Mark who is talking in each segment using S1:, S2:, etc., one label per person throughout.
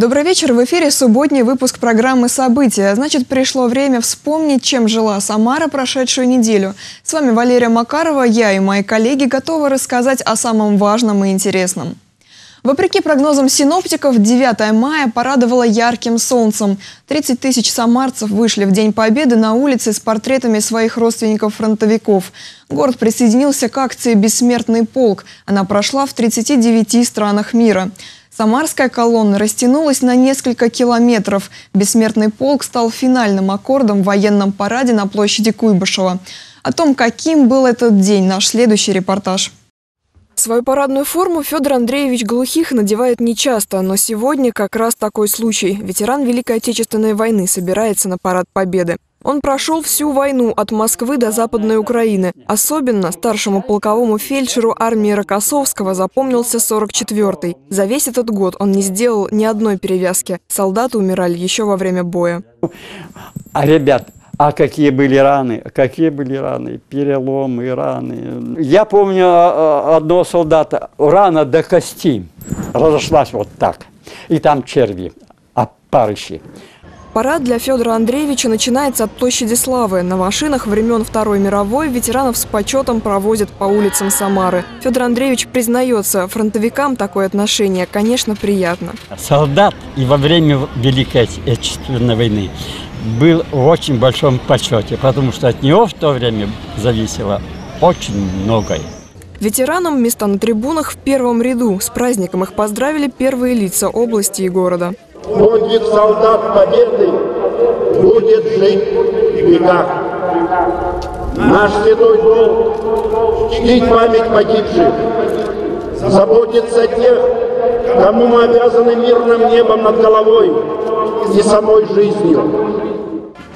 S1: Добрый вечер. В эфире субботний выпуск программы «События». Значит, пришло время вспомнить, чем жила Самара прошедшую неделю. С вами Валерия Макарова. Я и мои коллеги готовы рассказать о самом важном и интересном. Вопреки прогнозам синоптиков, 9 мая порадовало ярким солнцем. 30 тысяч самарцев вышли в День Победы на улицы с портретами своих родственников-фронтовиков. Город присоединился к акции «Бессмертный полк». Она прошла в 39 странах мира. Самарская колонна растянулась на несколько километров. «Бессмертный полк» стал финальным аккордом в военном параде на площади Куйбышева. О том, каким был этот день, наш следующий репортаж. Свою парадную форму Федор Андреевич Глухих надевает нечасто, но сегодня как раз такой случай. Ветеран Великой Отечественной войны собирается на парад Победы. Он прошел всю войну от Москвы до Западной Украины. Особенно старшему полковому фельдшеру армии Рокоссовского запомнился 44-й. За весь этот год он не сделал ни одной перевязки. Солдаты умирали еще во время боя.
S2: А ребят, а какие были раны, какие были раны, переломы, раны. Я помню а, а, одного солдата, рана до кости разошлась вот так. И там черви, опарыши.
S1: Парад для Федора Андреевича начинается от площади Славы. На машинах времен Второй мировой ветеранов с почетом проводят по улицам Самары. Федор Андреевич признается, фронтовикам такое отношение, конечно, приятно.
S2: Солдат и во время Великой Отечественной войны был в очень большом почете, потому что от него в то время зависело очень многое.
S1: Ветеранам места на трибунах в первом ряду. С праздником их поздравили первые лица области и города.
S3: Подвиг солдат Победы будет жить в веках. Наш святой долг – чтить память погибших, заботиться о тех, кому мы обязаны мирным небом над головой и самой жизнью.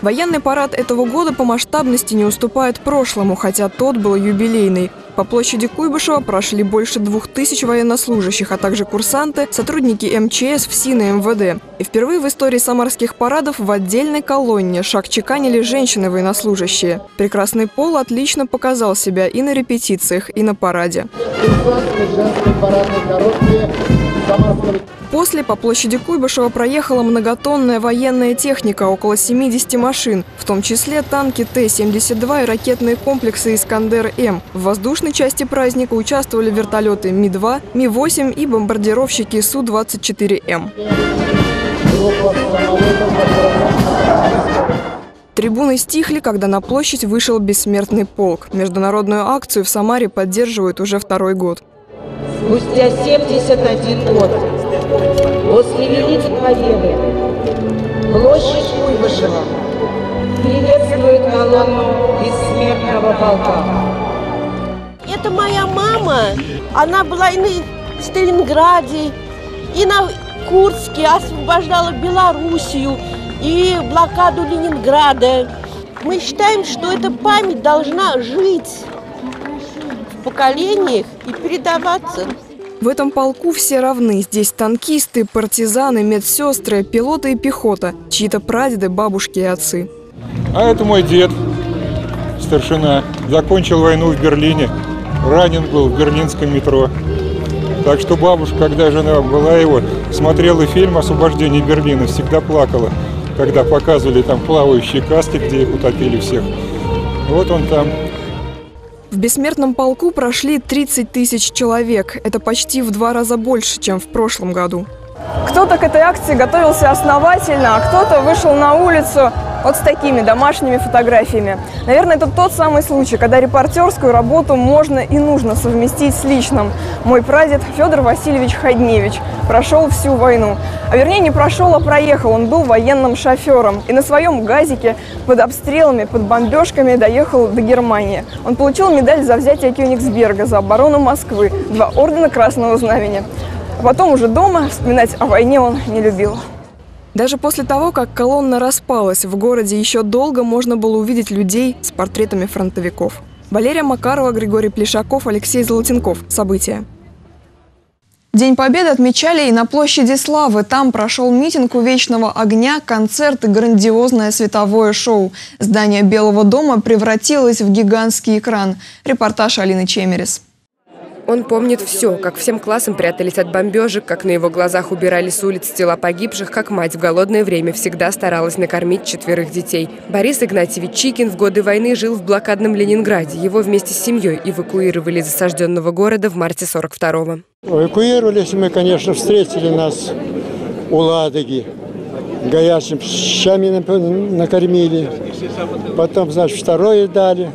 S1: Военный парад этого года по масштабности не уступает прошлому, хотя тот был юбилейный. По площади Куйбышева прошли больше двух тысяч военнослужащих, а также курсанты, сотрудники МЧС, ФСИН и МВД. И впервые в истории самарских парадов в отдельной колонне шаг чеканили женщины-военнослужащие. Прекрасный пол отлично показал себя и на репетициях, и на параде. После по площади Куйбышева проехала многотонная военная техника, около 70 машин, в том числе танки Т-72 и ракетные комплексы «Искандер-М». В воздушной части праздника участвовали вертолеты Ми-2, Ми-8 и бомбардировщики Су-24М. Трибуны стихли, когда на площадь вышел бессмертный полк. Международную акцию в Самаре поддерживают уже второй год.
S4: Спустя 71 год после Великой Победы площадь Куйбышева приветствует колонну бессмертного полка.
S5: Это моя мама. Она была и на Сталинграде, и на Курске, освобождала Белоруссию и блокаду Ленинграда. Мы считаем, что эта память должна жить поколениях и передаваться.
S1: В этом полку все равны. Здесь танкисты, партизаны, медсестры, пилоты и пехота, чьи-то прадеды, бабушки и отцы.
S6: А это мой дед, старшина. Закончил войну в Берлине. Ранен был в берлинском метро. Так что бабушка, когда жена была его, смотрела фильм «Освобождение Берлина», всегда плакала, когда показывали там плавающие каски, где их утопили всех. Вот он там
S1: бессмертном полку прошли 30 тысяч человек. Это почти в два раза больше, чем в прошлом году. Кто-то к этой акции готовился основательно, а кто-то вышел на улицу вот с такими домашними фотографиями. Наверное, это тот самый случай, когда репортерскую работу можно и нужно совместить с личным. Мой прадед Федор Васильевич Ходневич прошел всю войну. А вернее, не прошел, а проехал. Он был военным шофером. И на своем газике под обстрелами, под бомбежками доехал до Германии. Он получил медаль за взятие Кёнигсберга, за оборону Москвы, два ордена Красного Знамени. А потом уже дома вспоминать о войне он не любил. Даже после того, как колонна распалась, в городе еще долго можно было увидеть людей с портретами фронтовиков. Валерия Макарова, Григорий Плешаков, Алексей Золотенков. События. День Победы отмечали и на площади Славы. Там прошел митинг у Вечного огня, концерт и грандиозное световое шоу. Здание Белого дома превратилось в гигантский экран. Репортаж Алины Чемерис.
S7: Он помнит все, как всем классом прятались от бомбежек, как на его глазах убирали с улиц тела погибших, как мать в голодное время всегда старалась накормить четверых детей. Борис Игнатьевич Чикин в годы войны жил в блокадном Ленинграде. Его вместе с семьей эвакуировали из осажденного города в марте 42-го.
S8: Эвакуировались мы, конечно, встретили нас у Ладоги. Горячим щами накормили. Потом, значит, второе дали.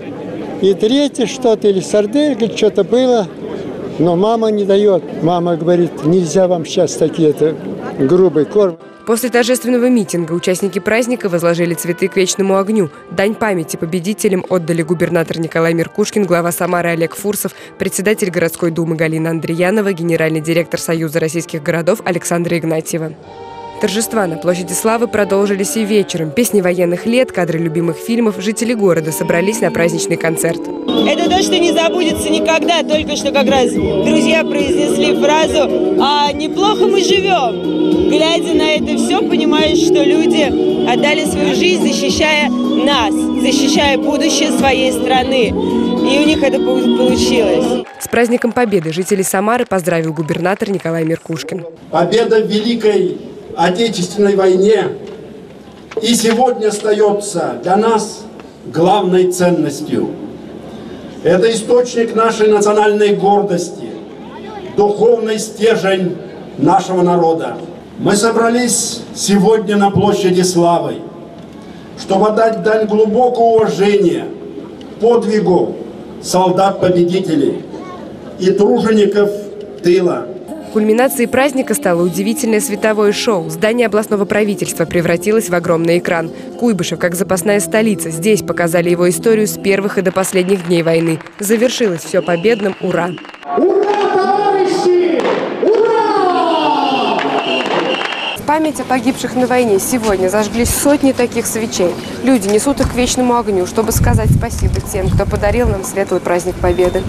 S8: И третье что-то, или сарделька, что-то было. Но мама не дает. Мама говорит, нельзя вам сейчас такие-то грубый корм.
S7: После торжественного митинга участники праздника возложили цветы к вечному огню. Дань памяти победителям отдали губернатор Николай Меркушкин, глава Самары Олег Фурсов, председатель городской думы Галина Андреянова, генеральный директор Союза российских городов Александра Игнатьева. Торжества на площади Славы продолжились и вечером. Песни военных лет, кадры любимых фильмов, жители города собрались на праздничный концерт.
S4: Это то, что не забудется никогда. Только что как раз друзья произнесли фразу «А неплохо мы живем». Глядя на это все, понимаешь, что люди отдали свою жизнь, защищая нас, защищая будущее своей страны. И у них это получилось.
S7: С праздником Победы жители Самары поздравил губернатор Николай Меркушкин.
S3: Победа в Великой Отечественной войне и сегодня остается для нас главной ценностью. Это источник нашей национальной гордости, духовный стержень нашего народа. Мы собрались сегодня на площади Славы, чтобы дать дань глубокого уважения подвигу солдат-победителей и тружеников тыла –
S7: Кульминацией праздника стало удивительное световое шоу. Здание областного правительства превратилось в огромный экран. Куйбышев, как запасная столица, здесь показали его историю с первых и до последних дней войны. Завершилось все победным «Ура!». Память о погибших на войне сегодня зажглись сотни таких свечей. Люди несут их к вечному огню, чтобы сказать спасибо тем, кто подарил нам светлый праздник Победы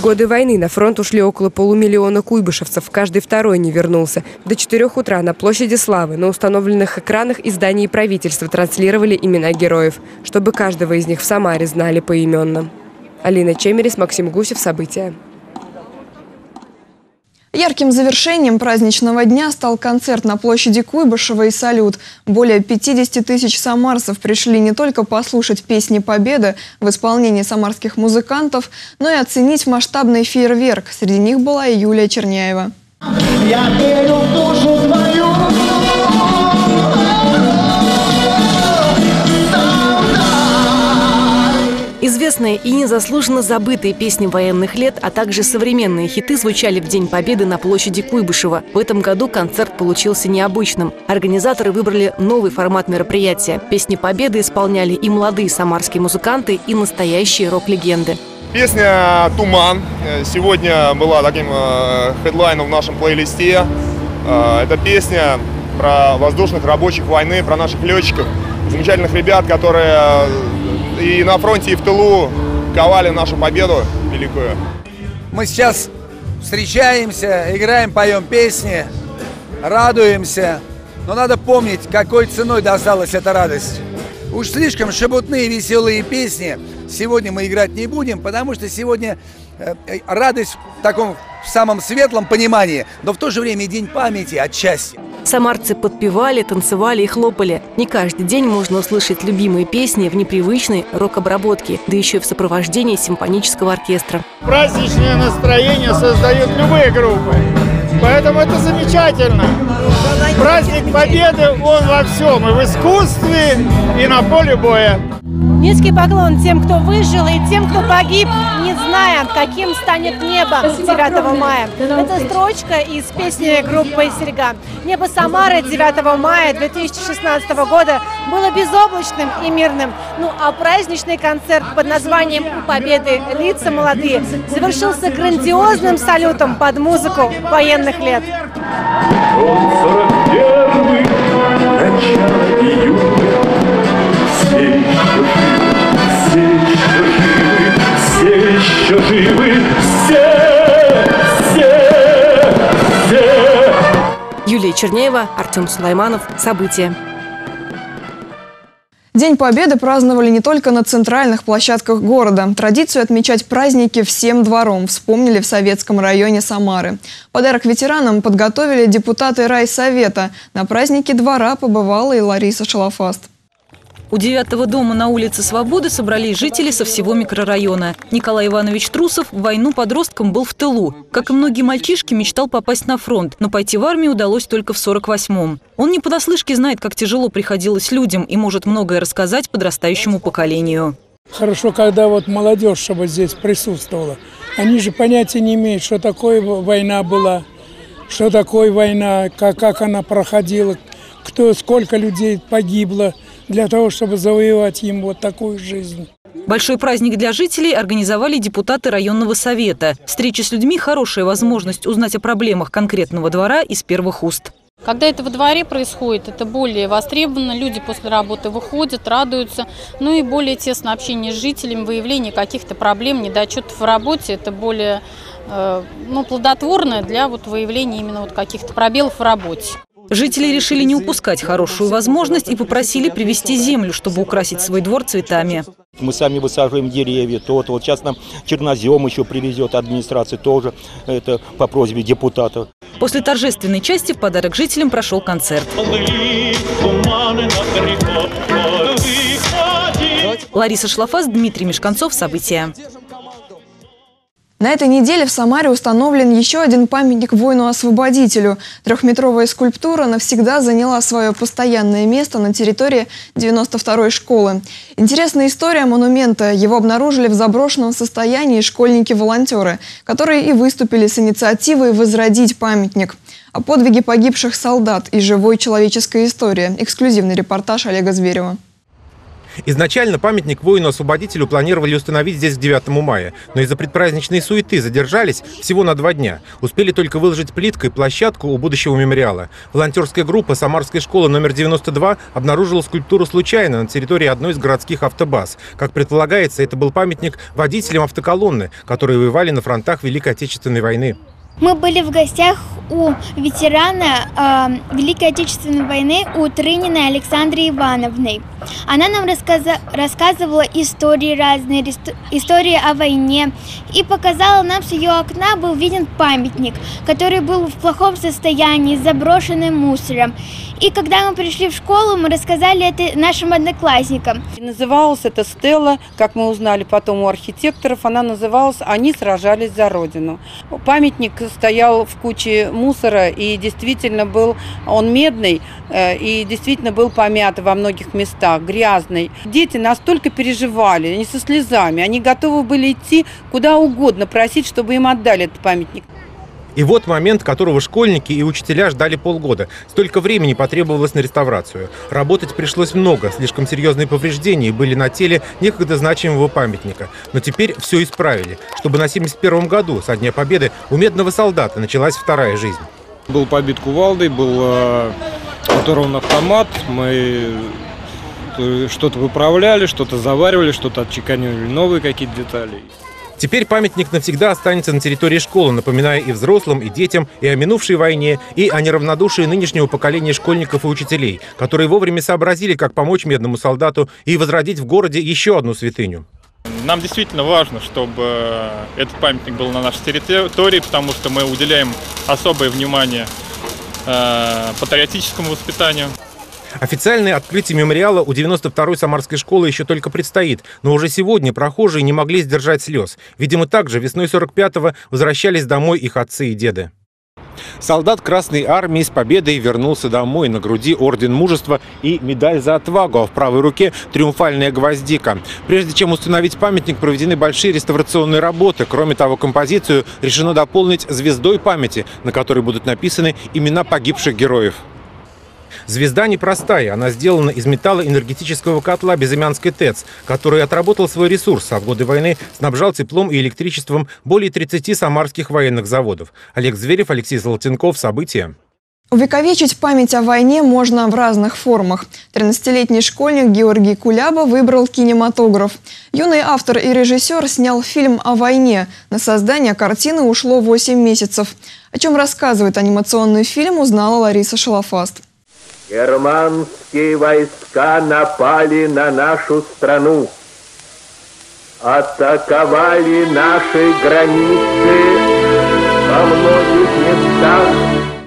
S7: годы войны на фронт ушли около полумиллиона куйбышевцев, каждый второй не вернулся. До 4 утра на площади Славы на установленных экранах изданий правительства транслировали имена героев, чтобы каждого из них в Самаре знали поименно. Алина Чемерис, Максим Гусев. События.
S9: Ярким завершением праздничного дня стал концерт на площади Куйбышева и «Салют». Более 50 тысяч самарцев пришли не только послушать песни Победы в исполнении самарских музыкантов, но и оценить масштабный фейерверк. Среди них была и Юлия Черняева. Я верю в душу твою,
S10: Известные и незаслуженно забытые песни военных лет, а также современные хиты звучали в День Победы на площади Куйбышева. В этом году концерт получился необычным. Организаторы выбрали новый формат мероприятия. Песни Победы исполняли и молодые самарские музыканты, и настоящие рок-легенды.
S11: Песня «Туман» сегодня была таким э, хедлайном в нашем плейлисте. Э, это песня про воздушных рабочих войны, про наших летчиков, замечательных ребят, которые и на фронте, и в тылу ковали нашу победу великую.
S12: Мы сейчас встречаемся, играем, поем песни, радуемся. Но надо помнить, какой ценой досталась эта радость. Уж слишком шебутные веселые песни сегодня мы играть не будем, потому что сегодня э, э, радость в таком в самом светлом понимании, но в то же время и день памяти отчасти.
S10: Самарцы подпевали, танцевали и хлопали. Не каждый день можно услышать любимые песни в непривычной рок-обработке, да еще и в сопровождении симфонического оркестра.
S13: Праздничное настроение создают любые группы. Поэтому это замечательно. Праздник Победы, он во всем, и в искусстве, и на поле боя.
S14: Низкий поклон тем, кто выжил, и тем, кто погиб, зная, каким станет небо 9 мая. Это строчка из песни группы «Серега». Небо Самары 9 мая 2016 года было безоблачным и мирным. Ну а праздничный концерт под названием «У победы лица молодые» завершился грандиозным салютом под музыку военных лет. начало
S7: еще живы все, все, все. Юлия Чернеева, Артем Сулайманов. События.
S9: День Победы праздновали не только на центральных площадках города. Традицию отмечать праздники всем двором вспомнили в Советском районе Самары. Подарок ветеранам подготовили депутаты райсовета. На празднике двора побывала и Лариса Шалафаст.
S15: У девятого дома на улице Свободы собрались жители со всего микрорайона. Николай Иванович Трусов в войну подростком был в тылу. Как и многие мальчишки, мечтал попасть на фронт, но пойти в армию удалось только в 48-м. Он не понаслышке знает, как тяжело приходилось людям и может многое рассказать подрастающему поколению.
S16: Хорошо, когда вот молодежь, чтобы здесь присутствовала. Они же понятия не имеют, что такое война была, что такое война, как, как она проходила, кто, сколько людей погибло для того, чтобы завоевать им вот такую жизнь.
S15: Большой праздник для жителей организовали депутаты районного совета. Встреча с людьми – хорошая возможность узнать о проблемах конкретного двора из первых уст.
S17: Когда это во дворе происходит, это более востребовано, люди после работы выходят, радуются, ну и более тесное общение с жителями, выявление каких-то проблем, недочетов в работе, это более э, ну, плодотворно для вот выявления именно вот каких-то пробелов в работе.
S15: Жители решили не упускать хорошую возможность и попросили привезти землю, чтобы украсить свой двор цветами.
S18: Мы сами высаживаем деревья, то, то вот сейчас нам чернозем еще привезет администрация тоже, это по просьбе депутатов.
S15: После торжественной части в подарок жителям прошел концерт. Лариса Шлафас, Дмитрий Мешканцов. События.
S9: На этой неделе в Самаре установлен еще один памятник воину-освободителю. Трехметровая скульптура навсегда заняла свое постоянное место на территории 92-й школы. Интересная история монумента. Его обнаружили в заброшенном состоянии школьники-волонтеры, которые и выступили с инициативой возродить памятник. О подвиге погибших солдат и живой человеческой истории. Эксклюзивный репортаж Олега Зверева.
S19: Изначально памятник воину-освободителю планировали установить здесь к 9 мая, но из-за предпраздничной суеты задержались всего на два дня. Успели только выложить плиткой площадку у будущего мемориала. Волонтерская группа Самарской школы номер 92 обнаружила скульптуру случайно на территории одной из городских автобаз. Как предполагается, это был памятник водителям автоколонны, которые воевали на фронтах Великой Отечественной войны.
S20: Мы были в гостях у ветерана э, Великой Отечественной войны у Трыниной Александры Ивановны. Она нам рассказа рассказывала истории разные, истории о войне. И показала нам, с ее окна был виден памятник, который был в плохом состоянии, заброшенный мусором. И когда мы пришли в школу, мы рассказали это нашим одноклассникам.
S21: Называлась эта стела, как мы узнали потом у архитекторов, она называлась «Они сражались за Родину». Памятник стоял в куче мусора и действительно был, он медный э, и действительно был помят во многих местах, грязный. Дети настолько переживали, они со слезами, они готовы были идти куда угодно, просить, чтобы им отдали этот памятник.
S19: И вот момент, которого школьники и учителя ждали полгода. Столько времени потребовалось на реставрацию. Работать пришлось много, слишком серьезные повреждения были на теле некогда значимого памятника. Но теперь все исправили, чтобы на 71 году, со Дня Победы, у медного солдата началась вторая жизнь.
S22: Был побит кувалдой, был э, оторван автомат, мы э, что-то выправляли, что-то заваривали, что-то отчеканивали новые какие-то детали.
S19: Теперь памятник навсегда останется на территории школы, напоминая и взрослым, и детям, и о минувшей войне, и о неравнодушии нынешнего поколения школьников и учителей, которые вовремя сообразили, как помочь медному солдату и возродить в городе еще одну святыню.
S23: Нам действительно важно, чтобы этот памятник был на нашей территории, потому что мы уделяем особое внимание э, патриотическому воспитанию.
S19: Официальное открытие мемориала у 92-й Самарской школы еще только предстоит, но уже сегодня прохожие не могли сдержать слез. Видимо, также весной 45-го возвращались домой их отцы и деды. Солдат Красной Армии с победой вернулся домой. На груди орден мужества и медаль за отвагу, а в правой руке триумфальная гвоздика. Прежде чем установить памятник, проведены большие реставрационные работы. Кроме того, композицию решено дополнить звездой памяти, на которой будут написаны имена погибших героев. Звезда непростая. Она сделана из металла энергетического котла Безымянской ТЭЦ, который отработал свой ресурс, а в годы войны снабжал теплом и электричеством более 30 самарских военных заводов. Олег Зверев, Алексей Золотенков. События.
S9: Увековечить память о войне можно в разных формах. 13-летний школьник Георгий Куляба выбрал кинематограф. Юный автор и режиссер снял фильм о войне. На создание картины ушло 8 месяцев. О чем рассказывает анимационный фильм, узнала Лариса Шалафаст.
S24: Германские войска напали на нашу страну, атаковали наши границы во многих местах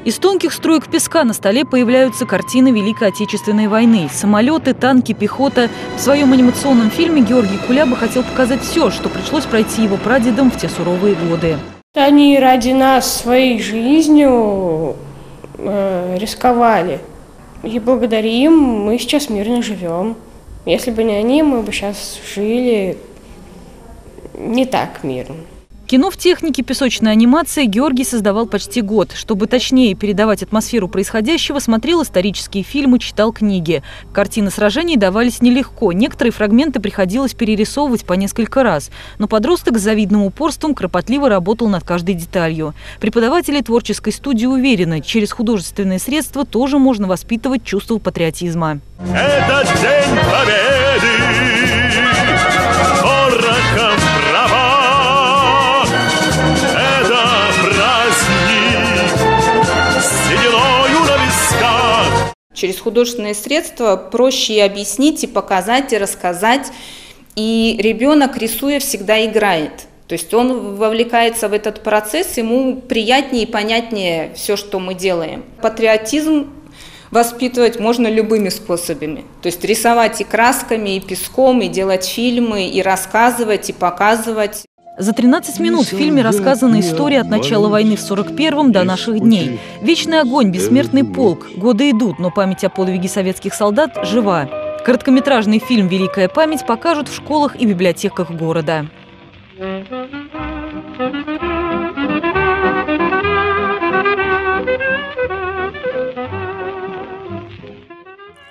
S15: из тонких строек песка на столе появляются картины Великой Отечественной войны. Самолеты, танки, пехота. В своем анимационном фильме Георгий Куляба хотел показать все, что пришлось пройти его прадедам в те суровые годы.
S25: Они ради нас своей жизнью э, рисковали. И благодаря им мы сейчас мирно живем. Если бы не они, мы бы сейчас жили не так мирно.
S15: Кино в технике песочной анимации Георгий создавал почти год. Чтобы точнее передавать атмосферу происходящего, смотрел исторические фильмы, читал книги. Картины сражений давались нелегко. Некоторые фрагменты приходилось перерисовывать по несколько раз. Но подросток с завидным упорством кропотливо работал над каждой деталью. Преподаватели творческой студии уверены, через художественные средства тоже можно воспитывать чувство патриотизма.
S26: Этот день победы
S27: Через художественные средства проще и объяснить, и показать, и рассказать. И ребенок, рисуя, всегда играет. То есть он вовлекается в этот процесс, ему приятнее и понятнее все, что мы делаем. Патриотизм воспитывать можно любыми способами. То есть рисовать и красками, и песком, и делать фильмы, и рассказывать, и показывать.
S15: За 13 минут в фильме рассказана история от начала войны в 41-м до наших дней. Вечный огонь, бессмертный полк. Годы идут, но память о подвиге советских солдат жива. Короткометражный фильм «Великая память» покажут в школах и библиотеках города.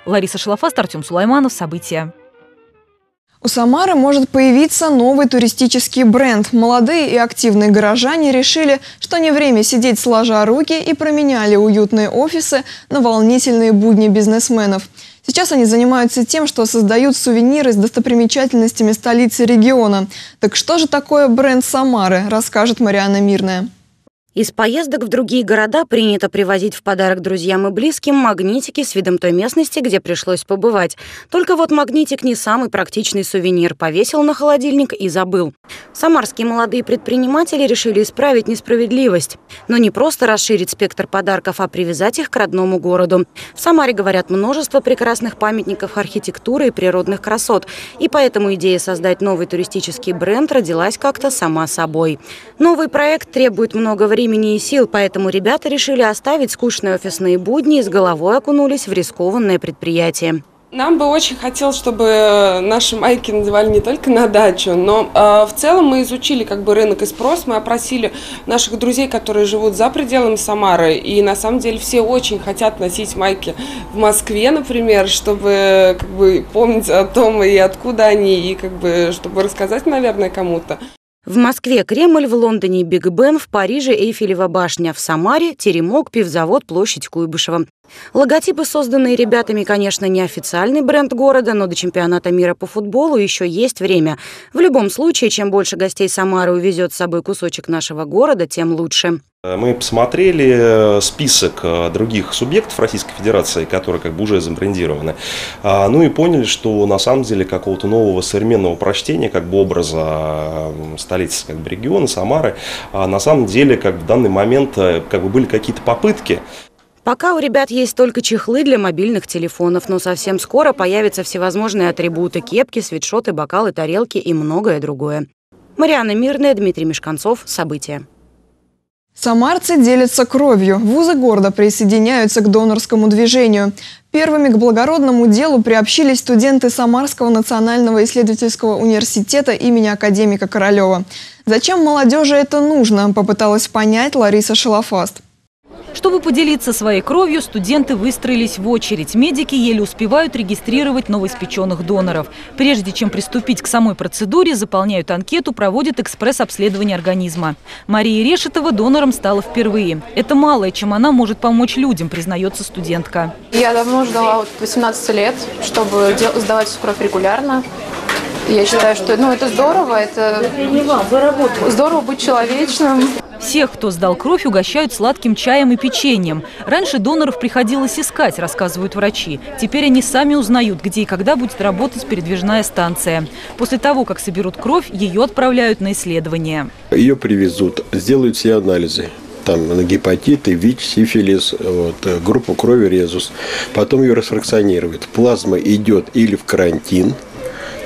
S15: Лариса Шалафаст, Артем Сулайманов. События.
S9: У Самары может появиться новый туристический бренд. Молодые и активные горожане решили, что не время сидеть сложа руки и променяли уютные офисы на волнительные будни бизнесменов. Сейчас они занимаются тем, что создают сувениры с достопримечательностями столицы региона. Так что же такое бренд Самары, расскажет Мариана Мирная.
S28: Из поездок в другие города принято привозить в подарок друзьям и близким магнитики с видом той местности, где пришлось побывать. Только вот магнитик не самый практичный сувенир. Повесил на холодильник и забыл. Самарские молодые предприниматели решили исправить несправедливость. Но не просто расширить спектр подарков, а привязать их к родному городу. В Самаре, говорят, множество прекрасных памятников архитектуры и природных красот. И поэтому идея создать новый туристический бренд родилась как-то сама собой. Новый проект требует много времени времени и сил, поэтому ребята решили оставить скучные офисные будни и с головой окунулись в рискованное предприятие.
S7: Нам бы очень хотелось, чтобы наши майки надевали не только на дачу, но э, в целом мы изучили как бы рынок и спрос, мы опросили наших друзей, которые живут за пределами Самары, и на самом деле все очень хотят носить майки в Москве, например, чтобы как бы помнить о том и откуда они, и как бы чтобы рассказать, наверное, кому-то.
S28: В Москве Кремль, в Лондоне Биг Бен, в Париже Эйфелева башня, в Самаре Теремок, пивзавод, площадь Куйбышева. Логотипы, созданные ребятами, конечно, не официальный бренд города, но до чемпионата мира по футболу еще есть время. В любом случае, чем больше гостей Самары увезет с собой кусочек нашего города, тем лучше.
S29: Мы посмотрели э, список э, других субъектов Российской Федерации, которые как бы уже забрендированы, а, ну и поняли, что на самом деле какого-то нового современного прочтения как бы образа столицы как бы региона Самары, а на самом деле как в данный момент э, как бы были какие-то попытки.
S28: Пока у ребят есть только чехлы для мобильных телефонов, но совсем скоро появятся всевозможные атрибуты – кепки, свитшоты, бокалы, тарелки и многое другое. Мариана Мирная, Дмитрий Мешканцов. События.
S9: Самарцы делятся кровью. Вузы города присоединяются к донорскому движению. Первыми к благородному делу приобщились студенты Самарского национального исследовательского университета имени академика Королева. Зачем молодежи это нужно, попыталась понять Лариса Шалафаст.
S15: Чтобы поделиться своей кровью, студенты выстроились в очередь. Медики еле успевают регистрировать новоиспеченных доноров. Прежде чем приступить к самой процедуре, заполняют анкету, проводят экспресс-обследование организма. Мария Решетова донором стала впервые. Это малое, чем она может помочь людям, признается студентка.
S30: Я давно ждала вот 18 лет, чтобы сдавать кровь регулярно. Я считаю, что ну, это здорово, это здорово быть человечным.
S15: Всех, кто сдал кровь, угощают сладким чаем и печеньем. Раньше доноров приходилось искать, рассказывают врачи. Теперь они сами узнают, где и когда будет работать передвижная станция. После того, как соберут кровь, ее отправляют на исследование.
S31: Ее привезут, сделают все анализы там на гепатиты, ВИЧ, сифилис, вот, группу крови резус. Потом ее расфракционируют. Плазма идет или в карантин,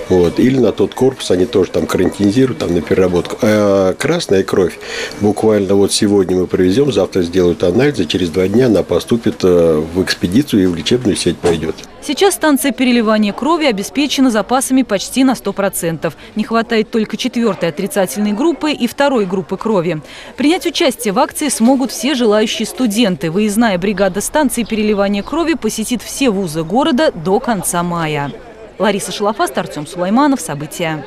S31: вот. Или на тот корпус они тоже там карантинизируют, там на переработку. А красная кровь буквально вот сегодня мы привезем, завтра сделают анализы, через два дня она поступит э, в экспедицию и в лечебную сеть пойдет.
S15: Сейчас станция переливания крови обеспечена запасами почти на 100%. Не хватает только четвертой отрицательной группы и второй группы крови. Принять участие в акции смогут все желающие студенты. Выездная бригада станции переливания крови посетит все вузы города до конца мая. Лариса Шалафаст, Артем Сулайманов. События.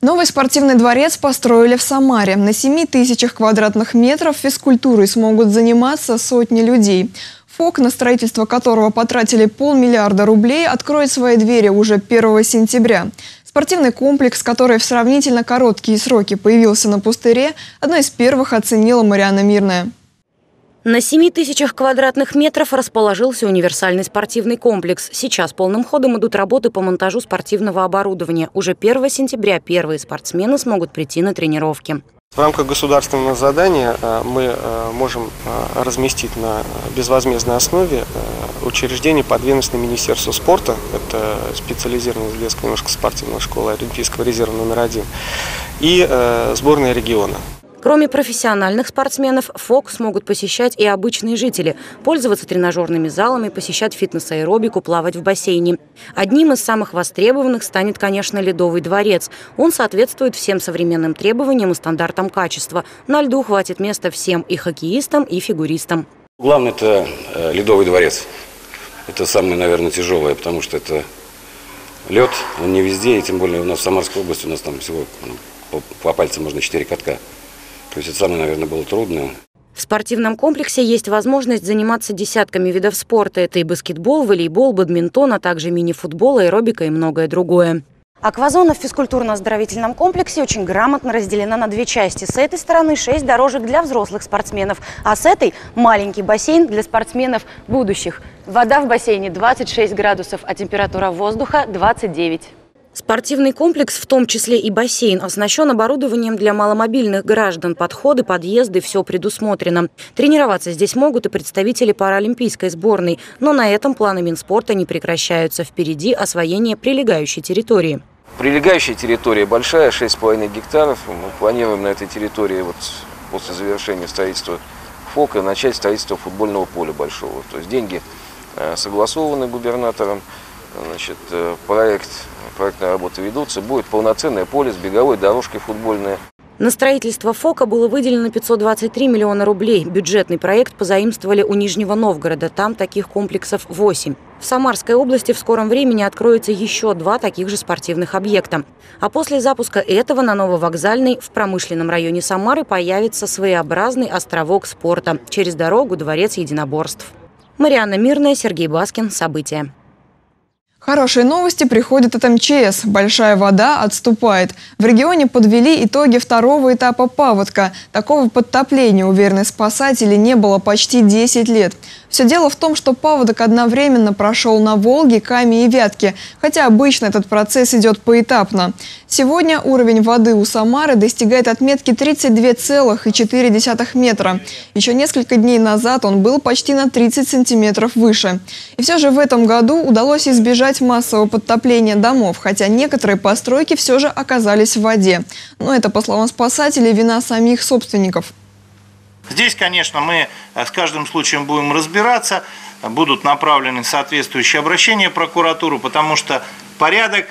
S9: Новый спортивный дворец построили в Самаре. На 7 тысячах квадратных метров физкультурой смогут заниматься сотни людей. ФОК, на строительство которого потратили полмиллиарда рублей, откроет свои двери уже 1 сентября. Спортивный комплекс, который в сравнительно короткие сроки появился на пустыре, одной из первых оценила Мариана Мирная.
S28: На 7 тысячах квадратных метров расположился универсальный спортивный комплекс. Сейчас полным ходом идут работы по монтажу спортивного оборудования. Уже 1 сентября первые спортсмены смогут прийти на тренировки.
S32: В рамках государственного задания э, мы э, можем э, разместить на безвозмездной основе учреждение подведомственное Министерству спорта. Это специализированная детская немножко спортивная школа Олимпийского резерва номер один. И сборная региона.
S28: Кроме профессиональных спортсменов, ФОК смогут посещать и обычные жители, пользоваться тренажерными залами, посещать фитнес-аэробику, плавать в бассейне. Одним из самых востребованных станет, конечно, Ледовый дворец. Он соответствует всем современным требованиям и стандартам качества. На льду хватит места всем и хоккеистам, и фигуристам.
S33: Главное – это э, Ледовый дворец. Это самое, наверное, тяжелое, потому что это лед, он не везде, и тем более у нас в Самарской области у нас там всего ну, по, по пальцам можно 4 катка. То есть это самое, наверное, было трудное.
S28: В спортивном комплексе есть возможность заниматься десятками видов спорта. Это и баскетбол, волейбол, бадминтон, а также мини-футбол, аэробика и многое другое. Аквазона в физкультурно-оздоровительном комплексе очень грамотно разделена на две части. С этой стороны 6 дорожек для взрослых спортсменов, а с этой маленький бассейн для спортсменов будущих. Вода в бассейне 26 градусов, а температура воздуха 29. Спортивный комплекс, в том числе и бассейн, оснащен оборудованием для маломобильных граждан. Подходы, подъезды, все предусмотрено. Тренироваться здесь могут и представители паралимпийской сборной. Но на этом планы Минспорта не прекращаются. Впереди освоение прилегающей территории.
S34: Прилегающая территория большая, 6,5 гектаров. Мы планируем на этой территории вот после завершения строительства ФОКа начать строительство футбольного поля большого. То есть деньги э, согласованы губернатором. Значит, э, проект проектные работы ведутся, будет полноценное поле с беговой дорожкой футбольной.
S28: На строительство ФОКа было выделено 523 миллиона рублей. Бюджетный проект позаимствовали у Нижнего Новгорода. Там таких комплексов 8. В Самарской области в скором времени откроется еще два таких же спортивных объекта. А после запуска этого на Нововокзальной в промышленном районе Самары появится своеобразный островок спорта. Через дорогу Дворец единоборств. Марианна Мирная, Сергей Баскин. События.
S9: Хорошие новости приходят от МЧС. Большая вода отступает. В регионе подвели итоги второго этапа паводка. Такого подтопления, уверены спасатели, не было почти 10 лет. Все дело в том, что паводок одновременно прошел на Волге, Каме и Вятке, хотя обычно этот процесс идет поэтапно. Сегодня уровень воды у Самары достигает отметки 32,4 метра. Еще несколько дней назад он был почти на 30 сантиметров выше. И все же в этом году удалось избежать массового подтопления домов, хотя некоторые постройки все же оказались в воде. Но это, по словам спасателей, вина самих собственников.
S35: Здесь, конечно, мы э, с каждым случаем будем разбираться, будут направлены соответствующие обращения в прокуратуру, потому что порядок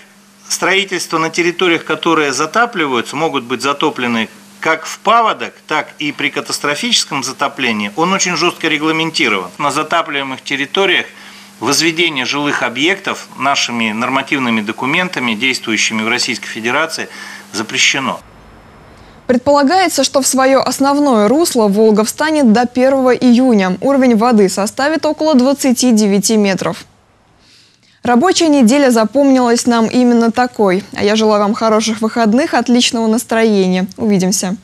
S35: строительства на территориях, которые затапливаются, могут быть затоплены как в паводок, так и при катастрофическом затоплении, он очень жестко регламентирован. На затапливаемых территориях возведение жилых объектов нашими нормативными документами, действующими в Российской Федерации, запрещено.
S9: Предполагается, что в свое основное русло Волга встанет до 1 июня. Уровень воды составит около 29 метров. Рабочая неделя запомнилась нам именно такой. А я желаю вам хороших выходных, отличного настроения. Увидимся.